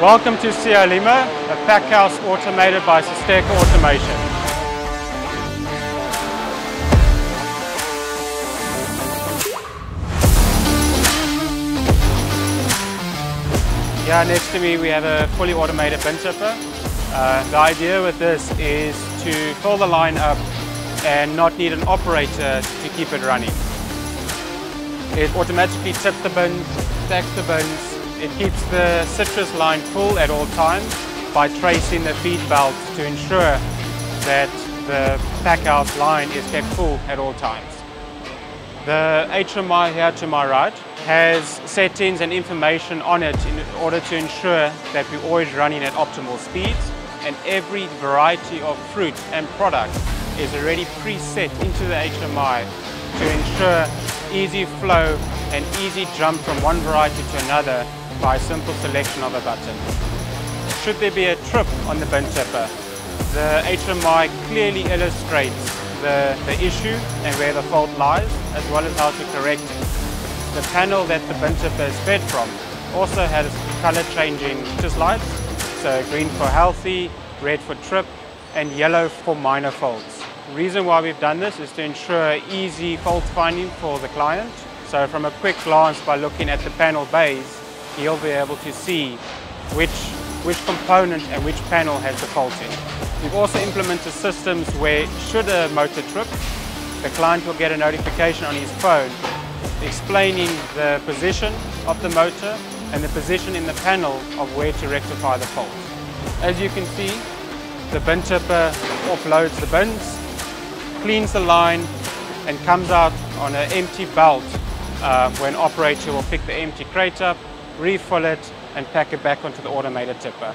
Welcome to Siyalima, a pack house automated by Systeco Automation. Here next to me we have a fully automated bin tipper. Uh, the idea with this is to fill the line up and not need an operator to keep it running. It automatically tips the bins, stacks the bins, it keeps the citrus line full at all times by tracing the feed belt to ensure that the pack house line is kept full at all times. The HMI here to my right has settings and information on it in order to ensure that we're always running at optimal speeds and every variety of fruit and product is already preset into the HMI to ensure easy flow and easy jump from one variety to another by simple selection of a button. Should there be a trip on the bin tipper, the HMI clearly illustrates the, the issue and where the fault lies, as well as how to correct it. The panel that the bin tipper is fed from also has color changing just lights, so green for healthy, red for trip, and yellow for minor faults. The reason why we've done this is to ensure easy fault finding for the client. So from a quick glance by looking at the panel bays, you'll be able to see which, which component and which panel has the fault in. We've also implemented systems where should a motor trip, the client will get a notification on his phone explaining the position of the motor and the position in the panel of where to rectify the fault. As you can see, the bin tipper offloads the bins, cleans the line and comes out on an empty belt uh, where an operator will pick the empty crate up refill it and pack it back onto the automated tipper.